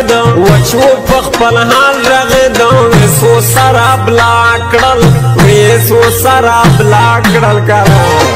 راغېدم وچو په خپل حال راغېدم ویسو سره بلا کړل ویسو سره بلا کړل کړه